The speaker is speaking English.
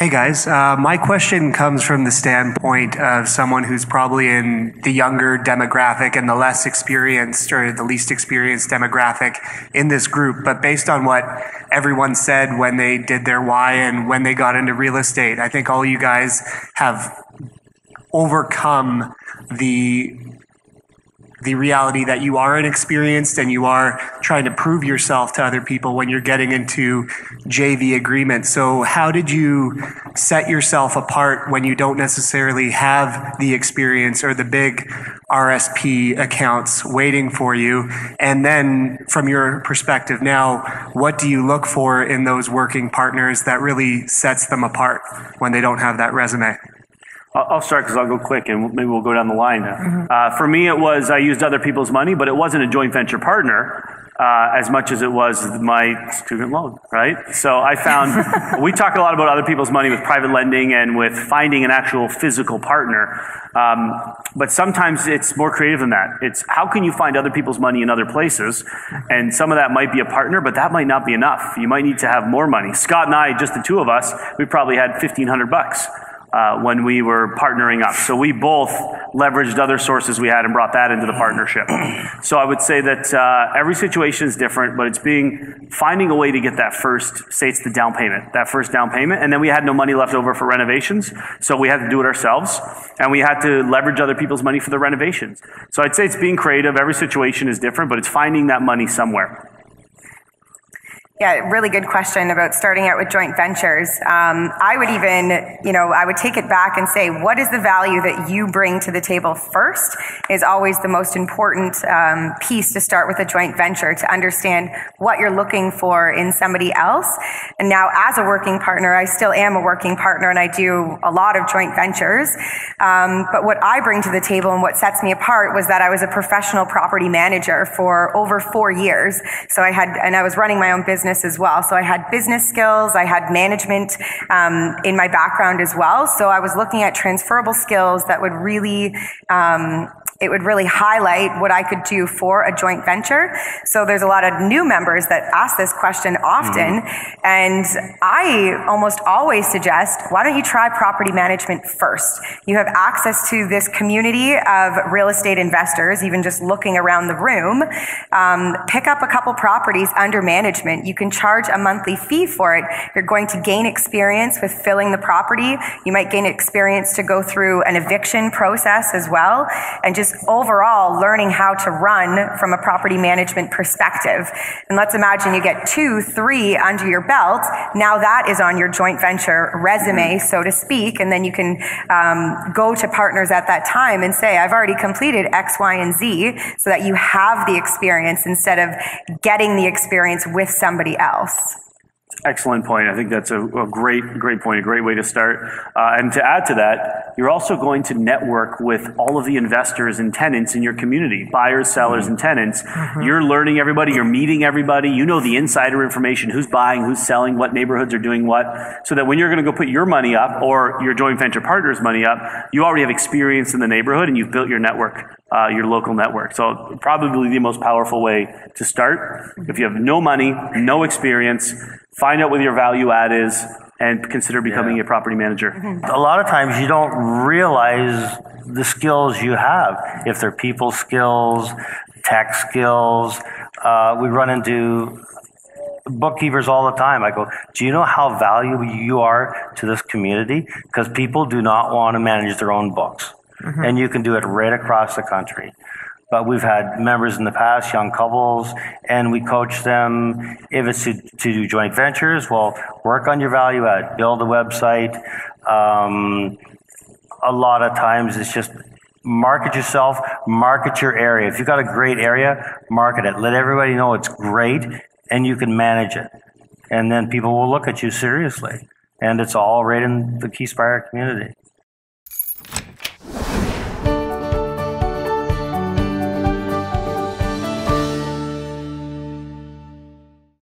Hey guys, uh, my question comes from the standpoint of someone who's probably in the younger demographic and the less experienced or the least experienced demographic in this group. But based on what everyone said when they did their why and when they got into real estate, I think all you guys have overcome the the reality that you are inexperienced and you are trying to prove yourself to other people when you're getting into JV agreements. So, how did you set yourself apart when you don't necessarily have the experience or the big RSP accounts waiting for you? And then, from your perspective now, what do you look for in those working partners that really sets them apart when they don't have that resume? I'll start because I'll go quick and maybe we'll go down the line. Uh, for me, it was I used other people's money, but it wasn't a joint venture partner. Uh, as much as it was my student loan, right? So I found we talk a lot about other people's money with private lending and with finding an actual physical partner. Um, but sometimes it's more creative than that. It's how can you find other people's money in other places? And some of that might be a partner, but that might not be enough. You might need to have more money. Scott and I, just the two of us, we probably had 1500 bucks uh, when we were partnering up. So we both leveraged other sources we had and brought that into the partnership. So I would say that uh, every situation is different, but it's being finding a way to get that first, say it's the down payment, that first down payment, and then we had no money left over for renovations, so we had to do it ourselves, and we had to leverage other people's money for the renovations. So I'd say it's being creative. Every situation is different, but it's finding that money somewhere. Yeah, really good question about starting out with joint ventures. Um, I would even, you know, I would take it back and say, what is the value that you bring to the table first is always the most important um, piece to start with a joint venture to understand what you're looking for in somebody else. And now, as a working partner, I still am a working partner and I do a lot of joint ventures. Um, but what I bring to the table and what sets me apart was that I was a professional property manager for over four years. So I had, and I was running my own business as well. So I had business skills, I had management um, in my background as well. So I was looking at transferable skills that would really um, it would really highlight what I could do for a joint venture. So there's a lot of new members that ask this question often. Mm-hmm. And I almost always suggest, why don't you try property management first? You have access to this community of real estate investors, even just looking around the room. Um, pick up a couple properties under management. You can charge a monthly fee for it. You're going to gain experience with filling the property. You might gain experience to go through an eviction process as well. And just overall learning how to run from a property management perspective. And let's imagine you get two, three under your belt. Now that is on your joint venture resume, so to speak. And then you can um, go to partners at that time and say, I've already completed X, Y, and Z so that you have the experience instead of getting the experience with somebody else. Excellent point. I think that's a, a, great, great point, a great way to start. Uh, and to add to that, you're also going to network with all of the investors and tenants in your community, buyers, sellers, and tenants. Mm-hmm. You're learning everybody, you're meeting everybody, you know the insider information, who's buying, who's selling, what neighborhoods are doing what, so that when you're going to go put your money up or your joint venture partner's money up, you already have experience in the neighborhood and you've built your network. Uh, your local network. So probably the most powerful way to start. If you have no money, no experience, find out what your value add is, and consider becoming yeah. a property manager. A lot of times you don't realize the skills you have. If they're people skills, tech skills, uh, we run into bookkeepers all the time. I go, do you know how valuable you are to this community? Because people do not want to manage their own books. Mm-hmm. And you can do it right across the country. But we've had members in the past, young couples, and we coach them. If it's to, to do joint ventures, well, work on your value add, build a website. Um, a lot of times it's just market yourself, market your area. If you've got a great area, market it. Let everybody know it's great and you can manage it. And then people will look at you seriously. And it's all right in the Key Keyspire community.